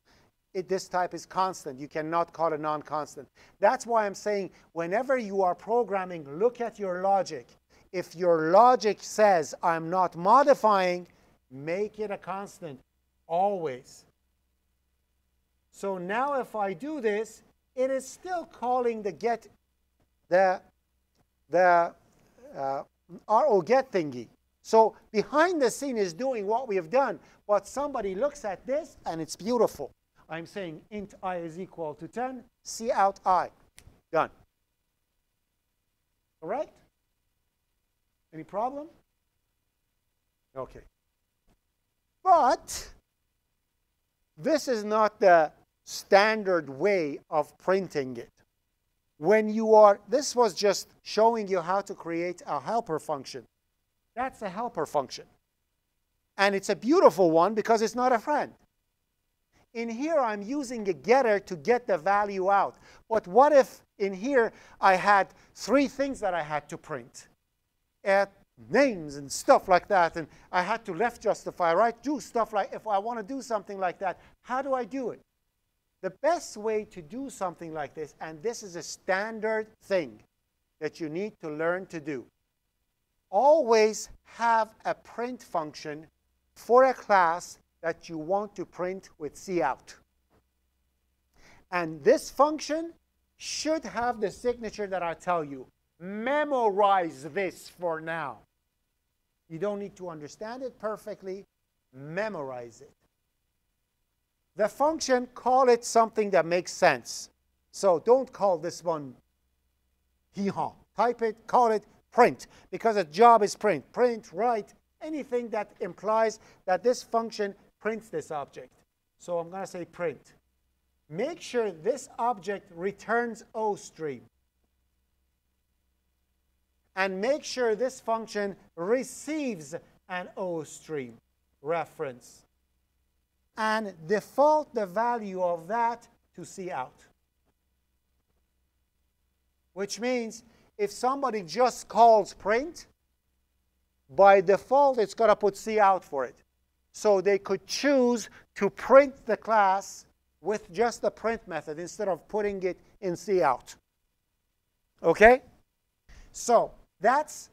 S1: It, this type is constant. You cannot call a non-constant. That's why I'm saying whenever you are programming, look at your logic if your logic says I'm not modifying, make it a constant always. So now if I do this, it is still calling the get, the, the uh, RO get thingy. So behind the scene is doing what we have done, but somebody looks at this and it's beautiful. I'm saying int i is equal to 10, C out i. Done. All right? Any problem? Okay. But this is not the standard way of printing it. When you are, this was just showing you how to create a helper function. That's a helper function. And it's a beautiful one because it's not a friend. In here, I'm using a getter to get the value out. But what if in here I had three things that I had to print? At names and stuff like that. And I had to left justify, right? Do stuff like, if I want to do something like that, how do I do it? The best way to do something like this, and this is a standard thing that you need to learn to do, always have a print function for a class that you want to print with cout. And this function should have the signature that I tell you. Memorize this for now. You don't need to understand it perfectly. Memorize it. The function, call it something that makes sense. So don't call this one hee-haw. Type it, call it print, because the job is print. Print, write, anything that implies that this function prints this object. So I'm going to say print. Make sure this object returns O stream and make sure this function receives an O stream reference and default the value of that to C out. Which means if somebody just calls print, by default it's going to put C out for it. So they could choose to print the class with just the print method instead of putting it in C out. Okay? So that's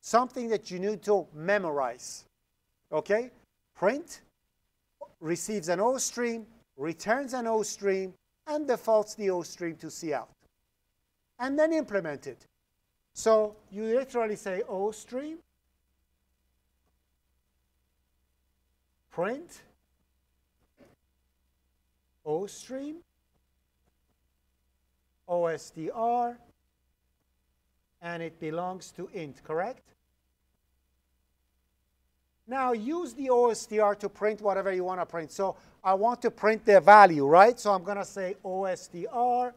S1: something that you need to memorize. Okay? Print receives an O stream, returns an O stream, and defaults the O stream to cout. And then implement it. So you literally say O stream, print, O stream, OSTR, and it belongs to int, correct? Now use the OSTR to print whatever you want to print. So I want to print the value, right? So I'm going to say OSTR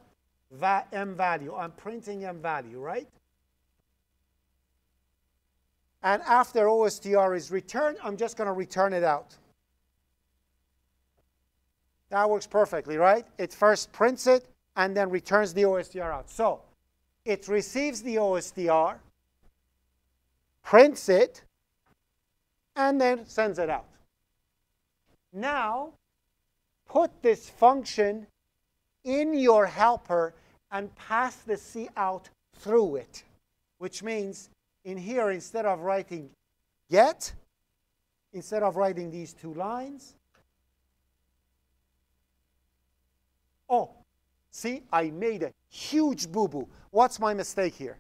S1: va m value. I'm printing m value, right? And after OSTR is returned, I'm just going to return it out. That works perfectly, right? It first prints it and then returns the OSTR out. So it receives the OSTR, prints it, and then sends it out. Now, put this function in your helper and pass the C out through it, which means in here, instead of writing get, instead of writing these two lines, oh, See, I made a huge boo-boo. What's my mistake here?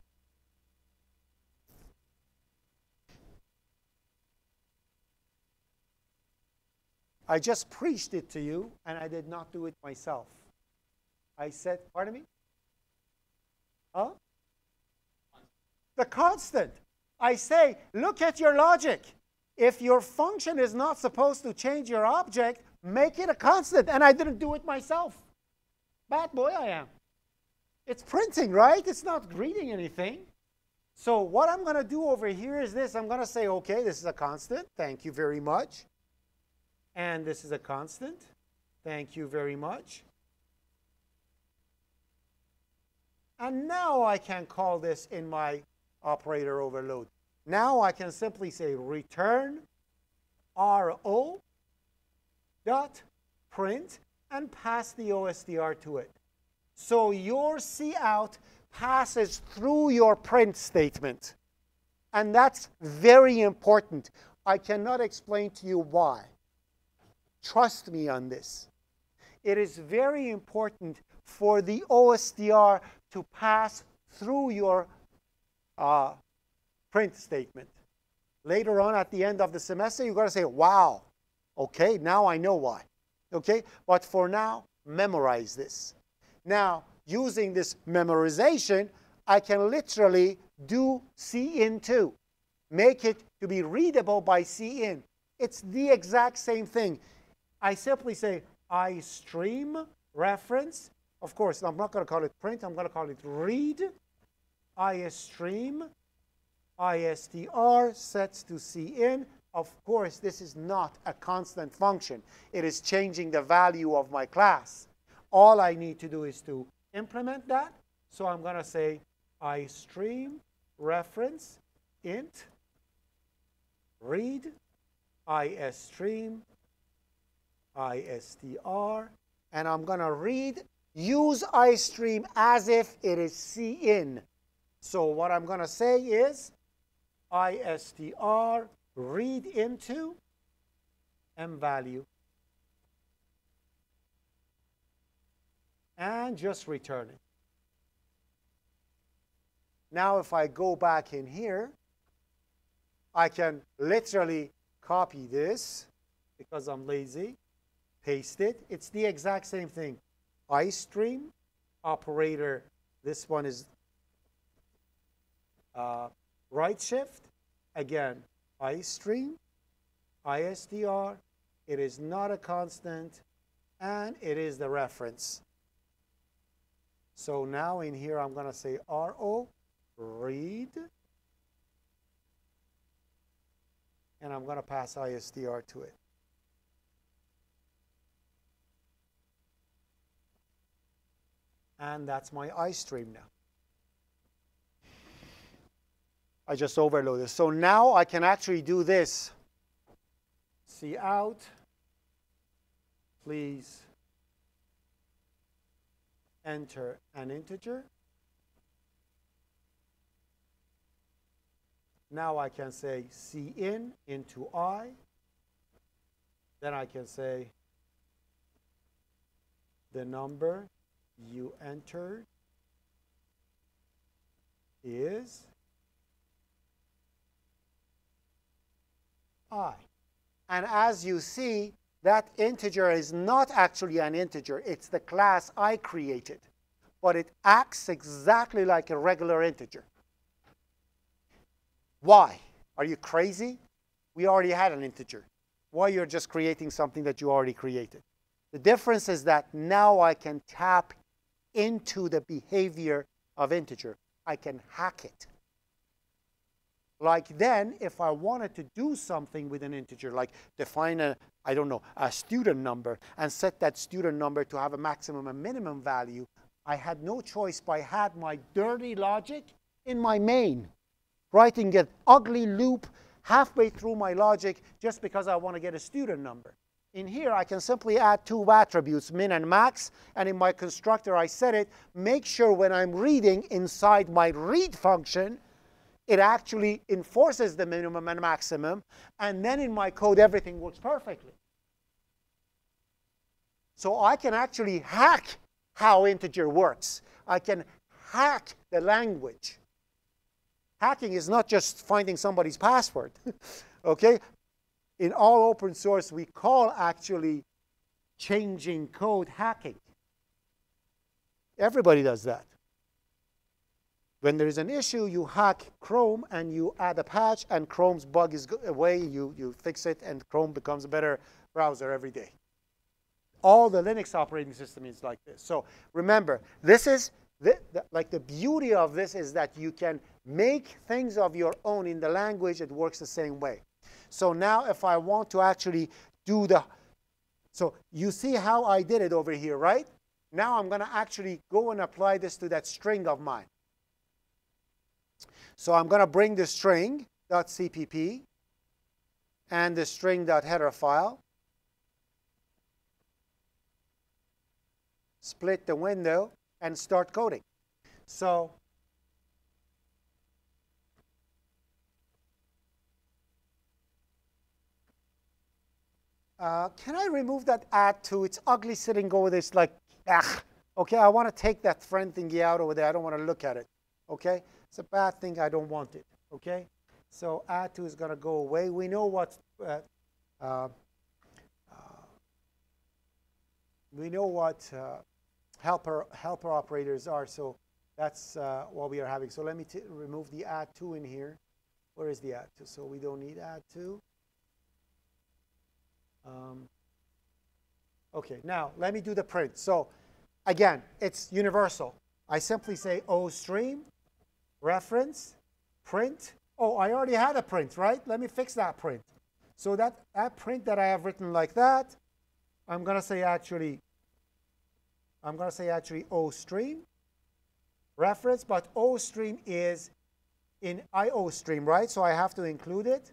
S1: I just preached it to you, and I did not do it myself. I said, pardon me? Huh? The constant. I say, look at your logic. If your function is not supposed to change your object, make it a constant. And I didn't do it myself. Bad boy I am. It's printing, right? It's not reading anything. So what I'm going to do over here is this. I'm going to say, okay, this is a constant. Thank you very much. And this is a constant. Thank you very much. And now I can call this in my operator overload. Now I can simply say return RO dot print and pass the OSTR to it. So your cout passes through your print statement. And that's very important. I cannot explain to you why. Trust me on this. It is very important for the OSTR to pass through your uh, print statement. Later on at the end of the semester, you've got to say, wow, okay, now I know why. Okay, but for now, memorize this. Now, using this memorization, I can literally do cin too. Make it to be readable by cin. It's the exact same thing. I simply say I stream reference. Of course, I'm not going to call it print. I'm going to call it read. I stream ISTR sets to cin. Of course, this is not a constant function. It is changing the value of my class. All I need to do is to implement that. So I'm going to say I stream reference int read istream istr and I'm going to read use istream as if it is cin. So what I'm going to say is istr read into m value and just return it. Now if I go back in here, I can literally copy this because I'm lazy, paste it. It's the exact same thing. iStream operator, this one is uh, right shift. Again, iStream, ISTR, it is not a constant, and it is the reference. So now in here, I'm going to say RO, read, and I'm going to pass ISTR to it. And that's my iStream now. I just overloaded. So now I can actually do this. See out, please enter an integer. Now I can say cin into i. Then I can say the number you entered is i. And as you see, that integer is not actually an integer. It's the class I created. But it acts exactly like a regular integer. Why? Are you crazy? We already had an integer. Why you're just creating something that you already created? The difference is that now I can tap into the behavior of integer. I can hack it. Like then, if I wanted to do something with an integer, like define a, I don't know, a student number and set that student number to have a maximum and minimum value, I had no choice but I had my dirty logic in my main, writing an ugly loop halfway through my logic just because I want to get a student number. In here, I can simply add two attributes, min and max, and in my constructor, I set it, make sure when I'm reading inside my read function, it actually enforces the minimum and maximum, and then in my code, everything works perfectly. So I can actually hack how integer works. I can hack the language. Hacking is not just finding somebody's password, *laughs* okay? in all open source, we call actually changing code hacking. Everybody does that. When there is an issue, you hack Chrome and you add a patch, and Chrome's bug is away. You, you fix it, and Chrome becomes a better browser every day. All the Linux operating system is like this. So remember, this is the, the, like the beauty of this is that you can make things of your own in the language. It works the same way. So now if I want to actually do the, so you see how I did it over here, right? Now I'm going to actually go and apply this to that string of mine. So I'm going to bring the string .cpp and the string.header file, split the window, and start coding. So Uh, can I remove that add to? It's ugly sitting over there. It's like, ah. Okay, I want to take that friend thingy out over there. I don't want to look at it. Okay, it's a bad thing. I don't want it. Okay, so add to is going to go away. We know what uh, uh, uh we know what uh, helper helper operators are. So that's uh, what we are having. So let me remove the add to in here. Where is the add to? So we don't need add to. Um, okay, now let me do the print. So again, it's universal. I simply say O stream, reference, print. Oh, I already had a print, right? Let me fix that print. So that, that print that I have written like that, I'm going to say actually, I'm going to say actually O stream, reference, but O stream is in IO stream, right? So I have to include it.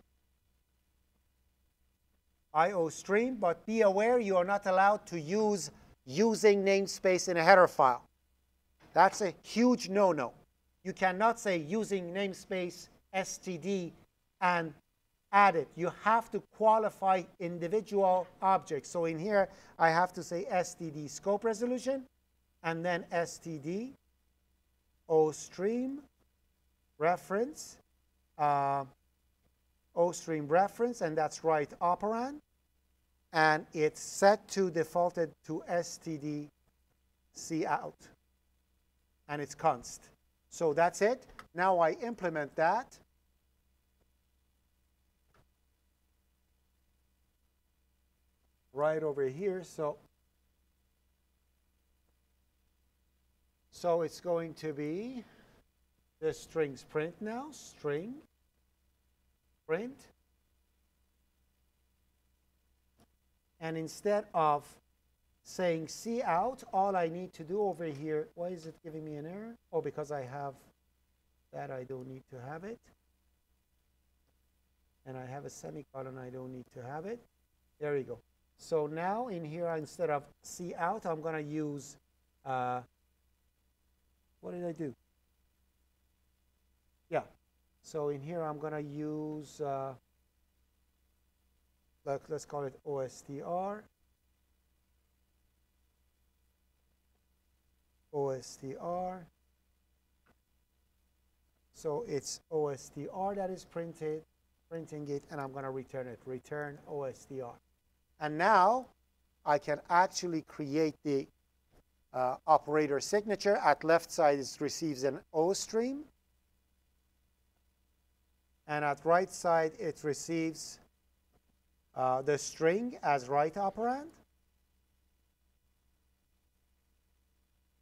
S1: IO stream, but be aware you are not allowed to use using namespace in a header file. That's a huge no-no. You cannot say using namespace std and add it. You have to qualify individual objects. So in here, I have to say std scope resolution, and then std o stream reference uh, OStream reference, and that's right operand. And it's set to defaulted to std cout. And it's const. So that's it. Now I implement that. Right over here. So, so it's going to be the strings print now, string print. And instead of saying see out, all I need to do over here, why is it giving me an error? Oh, because I have that, I don't need to have it. And I have a semicolon, I don't need to have it. There we go. So now in here, instead of see out, I'm going to use, uh, what did I do? Yeah, so in here, I'm going to use, uh, like, let's call it OSTR. OSTR. So it's OSTR that is printed, printing it, and I'm going to return it. Return OSTR. And now I can actually create the uh, operator signature. At left side, it receives an O stream and at right side it receives uh, the string as right operand.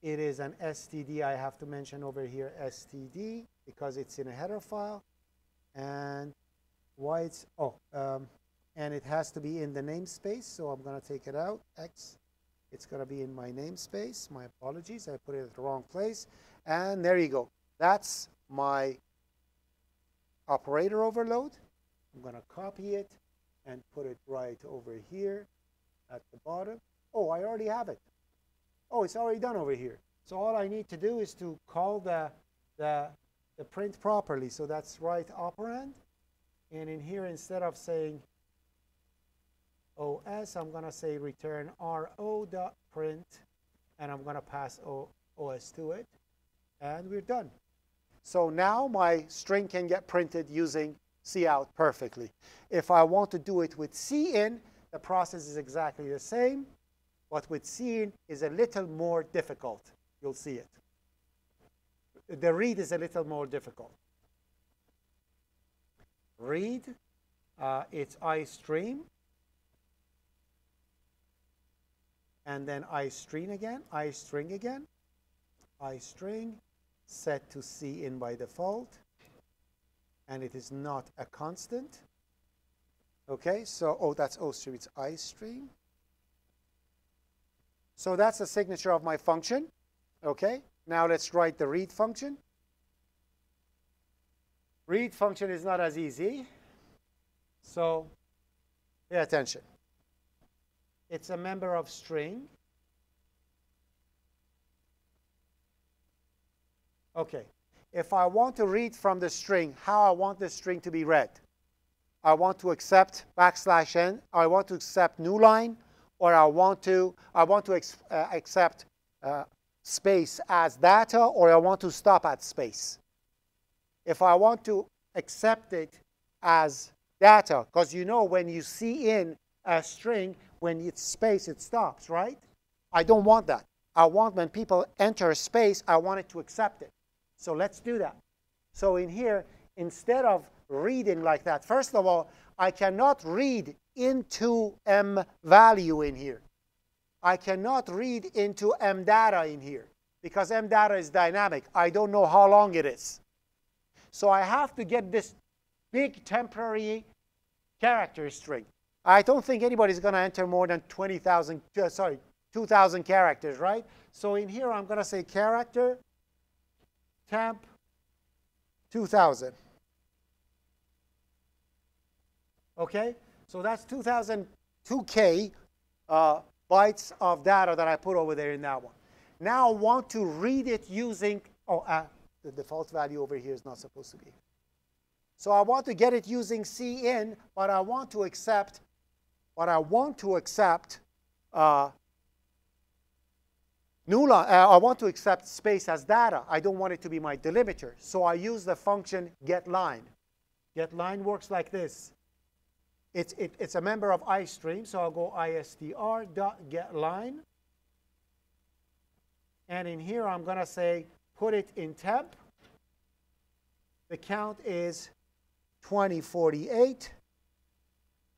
S1: It is an std, I have to mention over here std because it's in a header file. And why it's, oh, um, and it has to be in the namespace, so I'm going to take it out, x. It's going to be in my namespace. My apologies, I put it at the wrong place. And there you go. That's my operator overload. I'm going to copy it and put it right over here at the bottom. Oh, I already have it. Oh, it's already done over here. So all I need to do is to call the, the, the print properly. So that's right operand. And in here, instead of saying OS, I'm going to say return ro.print, and I'm going to pass o, OS to it. And we're done. So now my string can get printed using cout perfectly. If I want to do it with cin, the process is exactly the same, but with cin is a little more difficult. You'll see it. The read is a little more difficult. Read, uh, it's istream. And then istring again, istring again, istring, set to cin by default. And it is not a constant. Okay, so, oh, that's O stream, it's istream. So that's the signature of my function. Okay, now let's write the read function. Read function is not as easy. So pay attention. It's a member of string. Okay. If I want to read from the string, how I want the string to be read. I want to accept backslash n, I want to accept new line, or I want to, I want to uh, accept uh, space as data, or I want to stop at space. If I want to accept it as data, because you know when you cin a string, when it's space, it stops, right? I don't want that. I want when people enter space, I want it to accept it. So let's do that. So in here, instead of reading like that, first of all, I cannot read into m value in here. I cannot read into m data in here because m data is dynamic. I don't know how long it is. So I have to get this big temporary character string. I don't think anybody's going to enter more than 20,000, uh, sorry, 2,000 characters, right? So in here, I'm going to say character temp 2000. Okay? So that's 2002K uh, bytes of data that I put over there in that one. Now I want to read it using, oh, uh, the default value over here is not supposed to be. So I want to get it using cin, but I want to accept, but I want to accept uh, uh, I want to accept space as data. I don't want it to be my delimiter. So I use the function getLine. GetLine works like this. It's, it, it's a member of istream, so I'll go istr dot getLine. And in here, I'm going to say put it in temp. The count is 2048.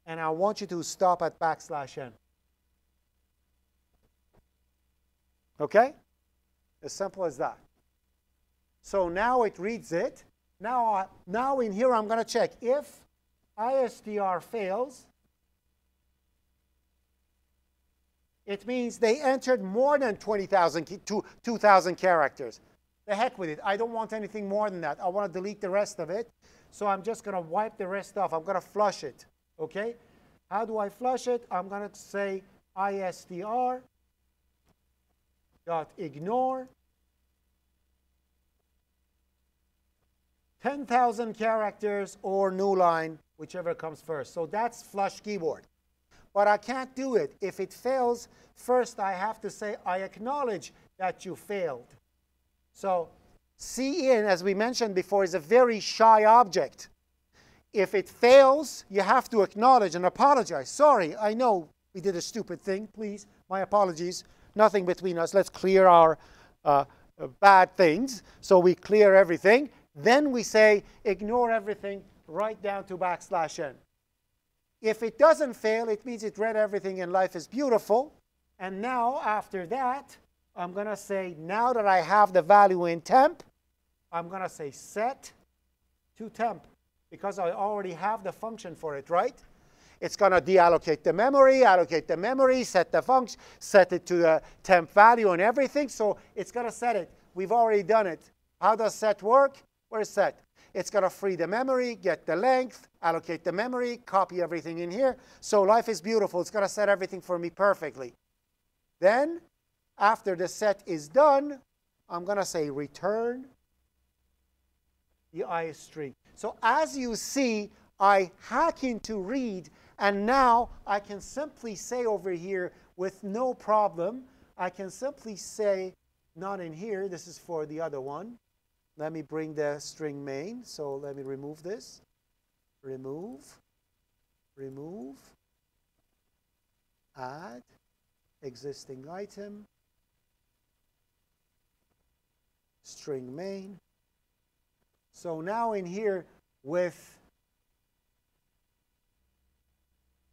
S1: And I want you to stop at backslash n. Okay? As simple as that. So now it reads it. Now, uh, now in here, I'm going to check if ISTR fails, it means they entered more than 20,000, 2,000 characters. The heck with it. I don't want anything more than that. I want to delete the rest of it. So I'm just going to wipe the rest off. I'm going to flush it. Okay? How do I flush it? I'm going to say ISTR dot ignore 10,000 characters or new line, whichever comes first. So that's flush keyboard. But I can't do it. If it fails, first I have to say I acknowledge that you failed. So cin, as we mentioned before, is a very shy object. If it fails, you have to acknowledge and apologize. Sorry, I know we did a stupid thing. Please, my apologies. Nothing between us. Let's clear our uh, bad things. So we clear everything. Then we say ignore everything right down to backslash n. If it doesn't fail, it means it read everything and life is beautiful. And now, after that, I'm going to say, now that I have the value in temp, I'm going to say set to temp because I already have the function for it, right? It's going to deallocate the memory, allocate the memory, set the function, set it to the temp value and everything. So it's going to set it. We've already done it. How does set work? Where's set? It's going to free the memory, get the length, allocate the memory, copy everything in here. So life is beautiful. It's going to set everything for me perfectly. Then, after the set is done, I'm going to say return the istring. So as you see, I hack into read, and now I can simply say over here with no problem, I can simply say, not in here, this is for the other one. Let me bring the string main, so let me remove this. remove, remove, add, existing item, string main. So now in here with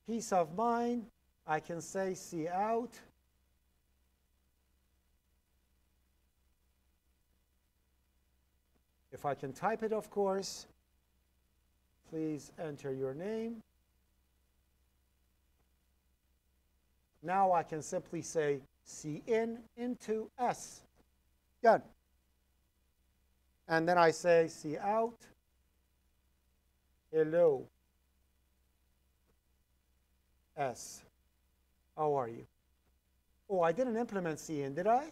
S1: peace of mind, I can say cout. If I can type it, of course, please enter your name. Now I can simply say cin into s. Done. And then I say cout, hello, s. How are you? Oh, I didn't implement cin, did I?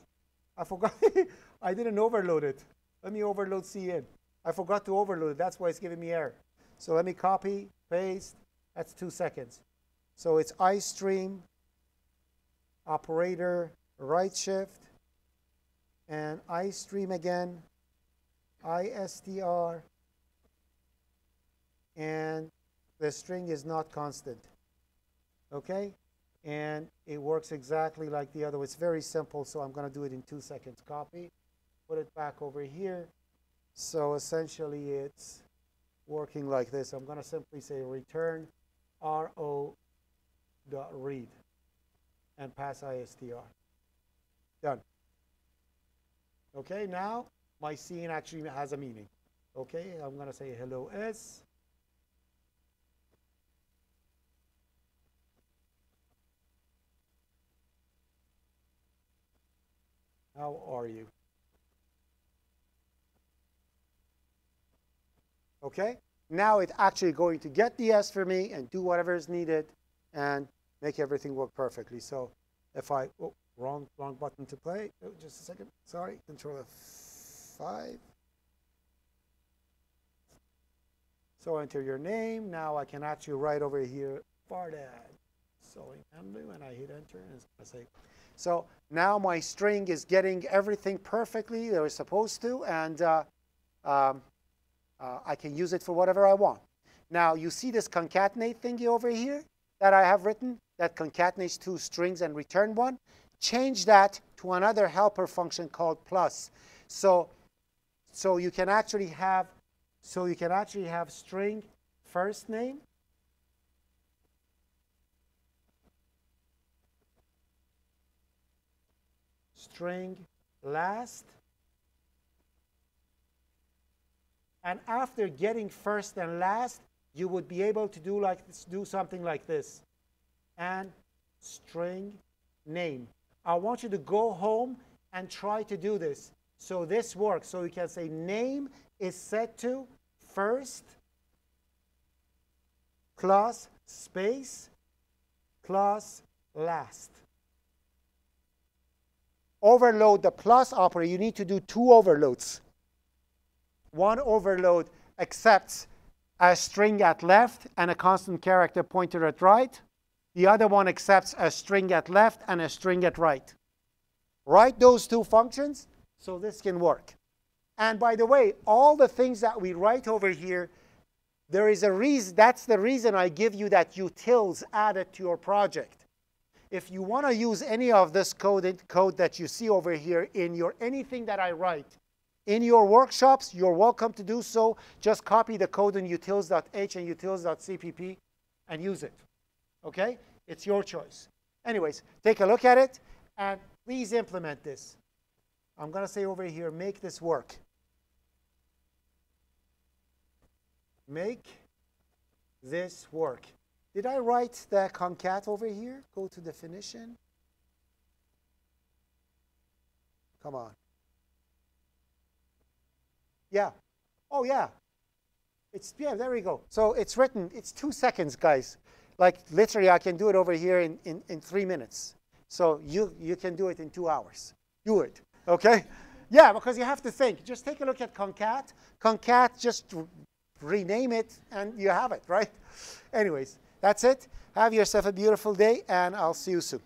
S1: I forgot. *laughs* I didn't overload it. Let me overload cin. I forgot to overload it. That's why it's giving me error. So let me copy, paste. That's two seconds. So it's iStream, operator, right shift, and iStream again, ISTR, and the string is not constant. Okay? And it works exactly like the other. It's very simple, so I'm going to do it in two seconds. Copy, put it back over here. So essentially it's working like this. I'm going to simply say return ro dot read and pass ISTR. Done. Okay, now my cin actually has a meaning. Okay, I'm going to say hello S. How are you? Okay, now it's actually going to get the S for me and do whatever is needed and make everything work perfectly. So if I, oh, wrong, wrong button to play. Oh, just a second. Sorry, Control F5. So enter your name. Now I can actually write over here, Fardad, sewing handle, and I hit enter, and I say, so now my string is getting everything perfectly that was supposed to, and uh, um, uh, I can use it for whatever I want. Now you see this concatenate thingy over here that I have written that concatenates two strings and return one. Change that to another helper function called plus. So, so you can actually have so you can actually have string first name string last and after getting first and last you would be able to do like this, do something like this and string name I want you to go home and try to do this so this works so you can say name is set to first plus space plus last. Overload the plus operator. You need to do two overloads. One overload accepts a string at left and a constant character pointer at right. The other one accepts a string at left and a string at right. Write those two functions so this can work. And by the way, all the things that we write over here, there is a reason, that's the reason I give you that utils added to your project. If you want to use any of this code, code that you see over here in your anything that I write, in your workshops, you're welcome to do so. Just copy the code in utils.h and utils.cpp and use it. Okay? It's your choice. Anyways, take a look at it and please implement this. I'm going to say over here, make this work. Make this work. Did I write the concat over here? Go to definition. Come on. Yeah. Oh, yeah. It's, yeah, there we go. So it's written, it's two seconds, guys. Like literally, I can do it over here in, in, in three minutes. So you, you can do it in two hours. Do it, okay? Yeah, because you have to think. Just take a look at concat. Concat, just rename it, and you have it, right? Anyways, that's it. Have yourself a beautiful day, and I'll see you soon.